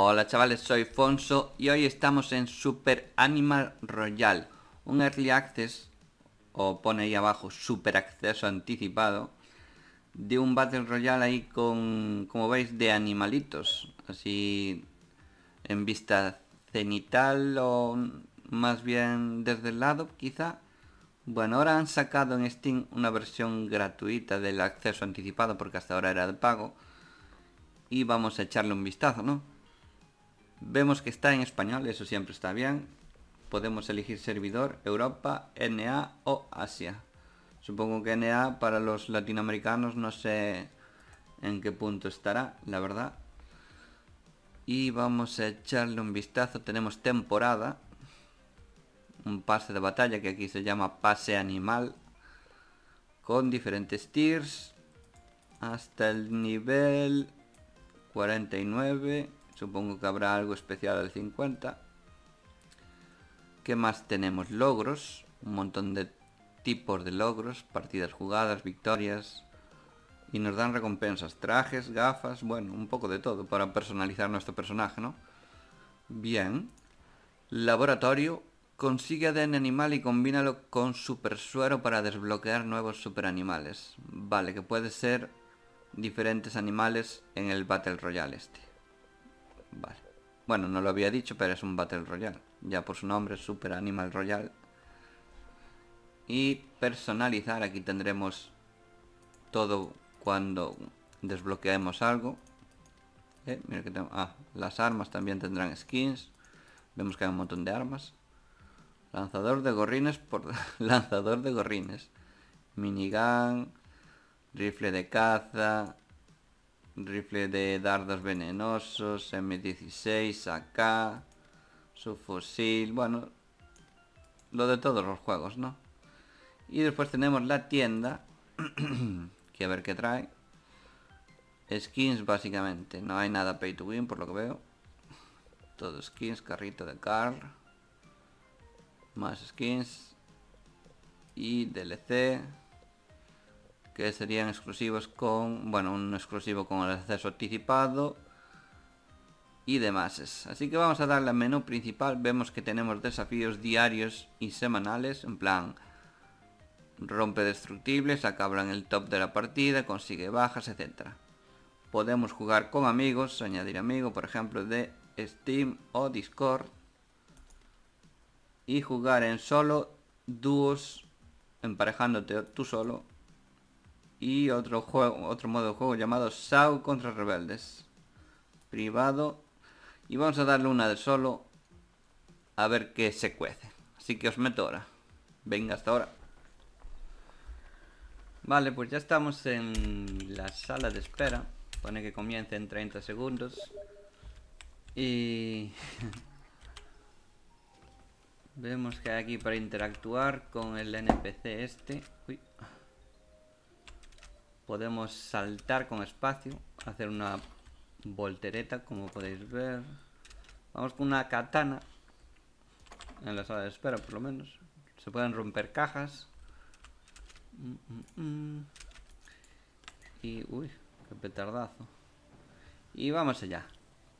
Hola chavales, soy Fonso y hoy estamos en Super Animal Royal, un Early Access, o pone ahí abajo Super Acceso Anticipado, de un Battle Royale ahí con, como veis, de animalitos, así en vista cenital o más bien desde el lado quizá. Bueno, ahora han sacado en Steam una versión gratuita del acceso anticipado porque hasta ahora era de pago. Y vamos a echarle un vistazo, ¿no? Vemos que está en español, eso siempre está bien. Podemos elegir servidor, Europa, NA o Asia. Supongo que NA para los latinoamericanos no sé en qué punto estará, la verdad. Y vamos a echarle un vistazo. Tenemos temporada. Un pase de batalla que aquí se llama pase animal. Con diferentes tiers. Hasta el nivel 49 Supongo que habrá algo especial al 50. ¿Qué más tenemos? Logros. Un montón de tipos de logros. Partidas jugadas, victorias. Y nos dan recompensas. Trajes, gafas. Bueno, un poco de todo para personalizar nuestro personaje, ¿no? Bien. Laboratorio. Consigue ADN animal y combínalo con super suero para desbloquear nuevos super animales. Vale, que puede ser diferentes animales en el Battle Royale este. Vale. Bueno, no lo había dicho, pero es un Battle Royale. Ya por su nombre, Super Animal Royale. Y personalizar, aquí tendremos todo cuando desbloqueemos algo. Eh, mira que ah, las armas también tendrán skins. Vemos que hay un montón de armas. Lanzador de gorrines por lanzador de gorrines. Minigun, rifle de caza, rifle de dardos venenosos, M16, AK, su fusil, bueno, lo de todos los juegos, ¿no? Y después tenemos la tienda, que a ver qué trae. Skins básicamente, no hay nada pay to win por lo que veo. Todo skins, carrito de car. Más skins. Y DLC que serían exclusivos con, bueno, un exclusivo con el acceso anticipado y demás. Así que vamos a darle al menú principal, vemos que tenemos desafíos diarios y semanales, en plan, rompe destructibles, acaba en el top de la partida, consigue bajas, etc. Podemos jugar con amigos, añadir amigo, por ejemplo, de Steam o Discord. Y jugar en solo, dúos, emparejándote tú solo y otro juego, otro modo de juego llamado SAU contra rebeldes. Privado. Y vamos a darle una de solo. A ver qué se cuece. Así que os meto ahora. Venga, hasta ahora. Vale, pues ya estamos en la sala de espera. Pone que comience en 30 segundos. Y... Vemos que hay aquí para interactuar con el NPC este. Uy podemos saltar con espacio, hacer una voltereta, como podéis ver. Vamos con una katana, en la sala de espera por lo menos. Se pueden romper cajas. Mm, mm, mm. Y, uy, qué petardazo. Y vamos allá.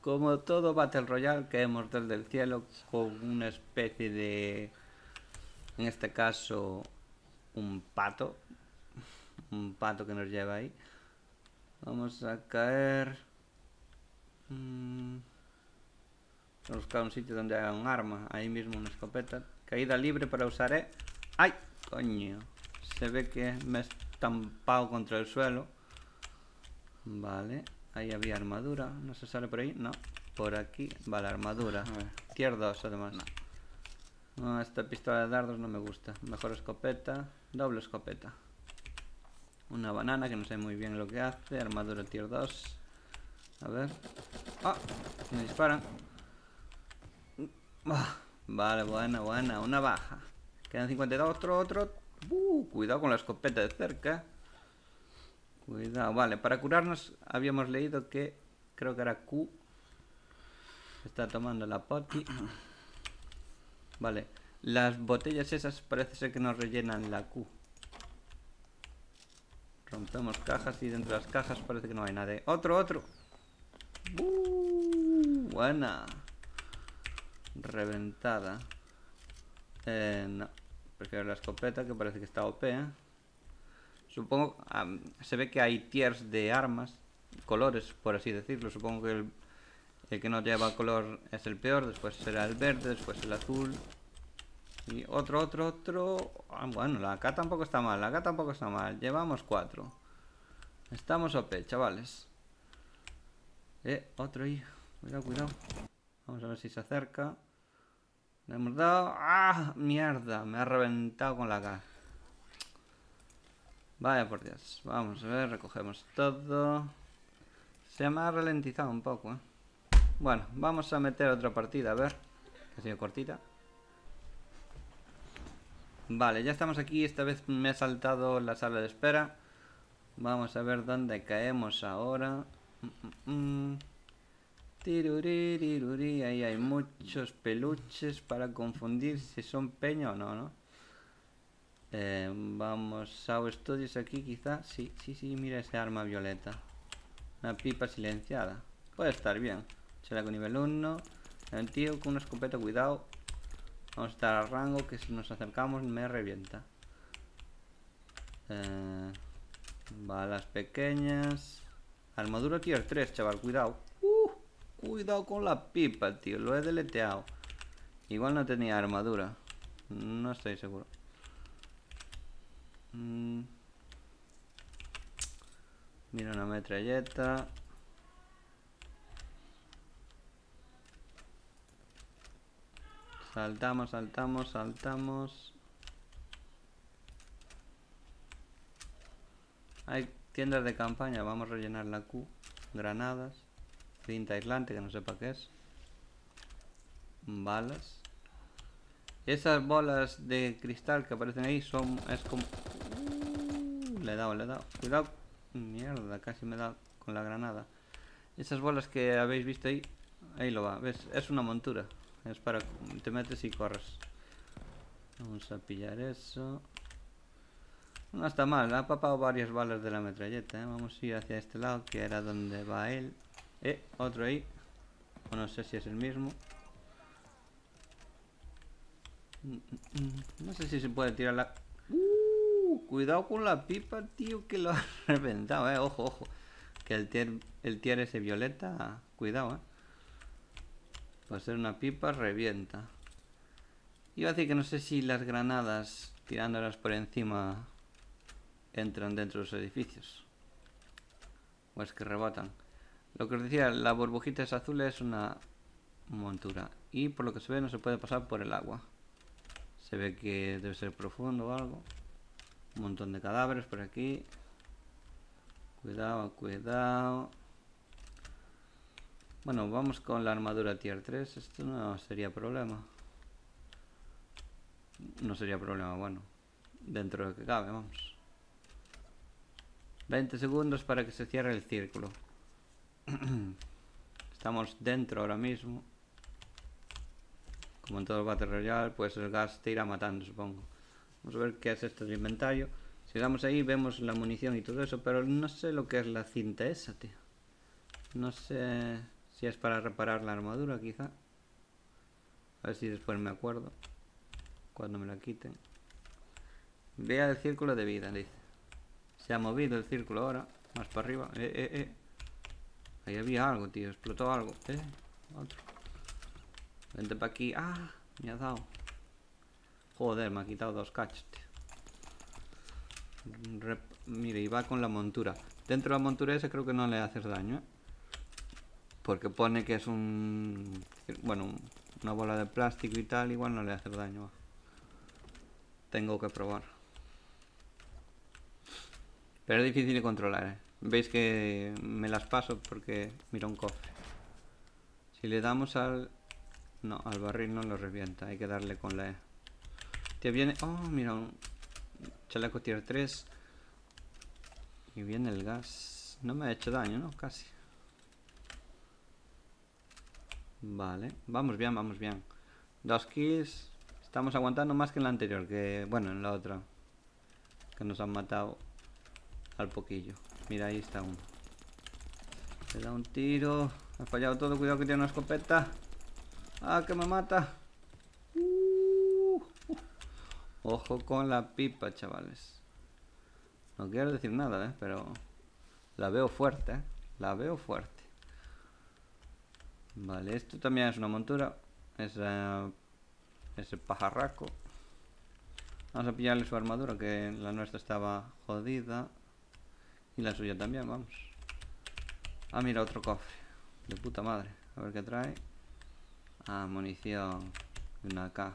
Como todo Battle Royale caemos desde el cielo con una especie de... En este caso, un pato un pato que nos lleva ahí. Vamos a caer. Mm. Vamos a buscar un sitio donde haya un arma. Ahí mismo una escopeta. Caída libre para usar, ¿eh? ¡Ay! Coño. Se ve que me he estampado contra el suelo. Vale. Ahí había armadura. ¿No se sale por ahí? No. Por aquí. Vale, armadura. Tier 2 además. no, esta pistola de dardos no me gusta. Mejor escopeta. Doble escopeta. Una banana que no sé muy bien lo que hace. Armadura tier 2. A ver. ¡Ah! Me disparan. Ah, vale, buena, buena. Una baja. Quedan 52. Otro, otro. Uh, cuidado con la escopeta de cerca. Cuidado. Vale, para curarnos habíamos leído que... Creo que era Q. Está tomando la poti. Vale. Las botellas esas parece ser que nos rellenan la Q. Rompemos cajas y dentro de las cajas parece que no hay nada. ¡Otro, otro! Uh, buena. Reventada. Eh, no. Prefiero la escopeta que parece que está OP, ¿eh? Supongo... se ve que hay tiers de armas. Colores, por así decirlo. Supongo que el, el que no lleva color es el peor. Después será el verde, después el azul. Y otro, otro, otro... Ah, bueno, la K tampoco está mal. La K tampoco está mal. Llevamos cuatro. Estamos OP, chavales. Eh, otro ahí. Cuidado, cuidado. Vamos a ver si se acerca. Le hemos dado... ¡Ah! Mierda, me ha reventado con la K. Vaya por Dios. Vamos a ver, recogemos todo. Se me ha ralentizado un poco, ¿eh? Bueno, vamos a meter otra partida, a ver. Ha sido cortita. Vale, ya estamos aquí. Esta vez me ha saltado la sala de espera. Vamos a ver dónde caemos ahora. Mm, mm, mm. Ahí hay muchos peluches para confundir si son peña o no, ¿no? Eh, vamos, a Studios aquí quizá. Sí, sí, sí, mira ese arma violeta. Una pipa silenciada. Puede estar bien. con nivel 1. El tío con una escopeta, cuidado. Vamos a estar a rango que si nos acercamos me revienta. Eh, balas pequeñas. Armadura tier 3, chaval, cuidado. Uh, cuidado con la pipa, tío. Lo he deleteado. Igual no tenía armadura. No estoy seguro. Mm. Mira una metralleta. Saltamos, saltamos, saltamos. Hay tiendas de campaña, vamos a rellenar la Q. Granadas. Cinta aislante, que no sepa qué es. Balas. Esas bolas de cristal que aparecen ahí son... Es como... Uh, le he dado, le he dado. Cuidado. Mierda, casi me da con la granada. Esas bolas que habéis visto ahí... Ahí lo va, ¿ves? Es una montura. Es para... Te metes y corres. Vamos a pillar eso. No está mal, ha papado varias balas de la metralleta. ¿eh? Vamos a ir hacia este lado, que era donde va él. Eh, otro ahí. O no sé si es el mismo. Mm, mm, mm. No sé si se puede tirar la... Uh, cuidado con la pipa, tío, que lo ha reventado, eh. Ojo, ojo. Que el tier, el tier ese violeta... Cuidado, eh. Puede ser una pipa, revienta. Iba a decir que no sé si las granadas tirándolas por encima entran dentro de los edificios. O es que rebotan. Lo que os decía, la burbujita es azul es una montura. Y por lo que se ve no se puede pasar por el agua. Se ve que debe ser profundo o algo. Un montón de cadáveres por aquí. Cuidado, cuidado. Bueno, vamos con la armadura tier 3. Esto no sería problema. No sería problema, bueno. Dentro de que cabe, vamos. 20 segundos para que se cierre el círculo. Estamos dentro ahora mismo. Como en todo el Battle Royale, pues el gas te irá matando, supongo. Vamos a ver qué es esto del inventario. Si damos ahí, vemos la munición y todo eso, pero no sé lo que es la cinta esa, tío. No sé... Si es para reparar la armadura, quizá. A ver si después me acuerdo. Cuando me la quiten. Vea el círculo de vida, dice. Se ha movido el círculo ahora. Más para arriba. Eh, eh, eh. Ahí había algo, tío. Explotó algo. Eh, otro. Vente para aquí. Ah, me ha dado. Joder, me ha quitado dos cachos, tío. Mire, y va con la montura. Dentro de la montura ese creo que no le haces daño, ¿eh? Porque pone que es un... Bueno, una bola de plástico y tal, igual no le hace daño. Tengo que probar. Pero es difícil de controlar, ¿eh? Veis que me las paso porque mira un cofre. Si le damos al... No, al barril no lo revienta. Hay que darle con la E. Te viene... Oh, mira, un chaleco tier 3. Y viene el gas. No me ha hecho daño, ¿no? Casi. Vale, vamos bien, vamos bien. Dos kills. Estamos aguantando más que en la anterior, que bueno, en la otra. Que nos han matado al poquillo. Mira, ahí está uno. Le da un tiro. Ha fallado todo, cuidado que tiene una escopeta. Ah, que me mata. Uh. Ojo con la pipa, chavales. No quiero decir nada, ¿eh? Pero la veo fuerte, ¿eh? La veo fuerte. Vale, esto también es una montura. Es ese pajarraco. Vamos a pillarle su armadura, que la nuestra estaba jodida. Y la suya también, vamos. Ah, mira, otro cofre. De puta madre. A ver qué trae. Ah, munición. Una AK. A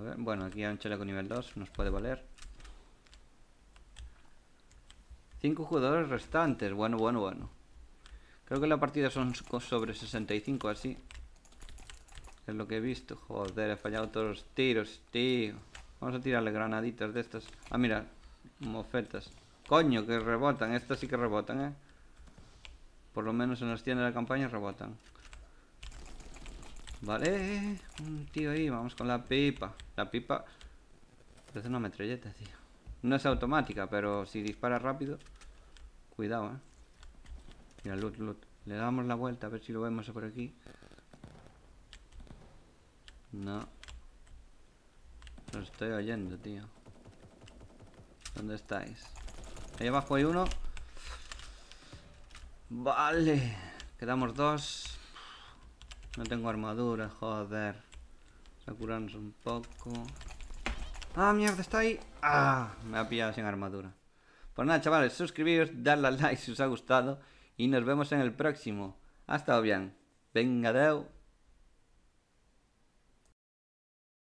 ver, bueno, aquí hay un chaleco nivel 2. Nos puede valer. Cinco jugadores restantes. Bueno, bueno, bueno. Creo que la partida son sobre 65 así. Es lo que he visto. Joder, he fallado todos los tiros, tío. Vamos a tirarle granaditas de estas. Ah, mira. Mofetas. Coño, que rebotan. Estas sí que rebotan, ¿eh? Por lo menos en las tiendas de la campaña rebotan. Vale. Un tío ahí. Vamos con la pipa. La pipa... Parece una metralleta, tío. No es automática, pero si dispara rápido... Cuidado, ¿eh? Mira, loot, loot. Le damos la vuelta a ver si lo vemos por aquí. No. Lo estoy oyendo, tío. ¿Dónde estáis? Ahí abajo hay uno. Vale. Quedamos dos. No tengo armadura, joder. Vamos a curarnos un poco. Ah, mierda, está ahí. Ah, me ha pillado sin armadura. Pues nada, chavales, suscribíos, darle al like si os ha gustado. Y nos vemos en el próximo. Ha estado bien. Venga, Deu.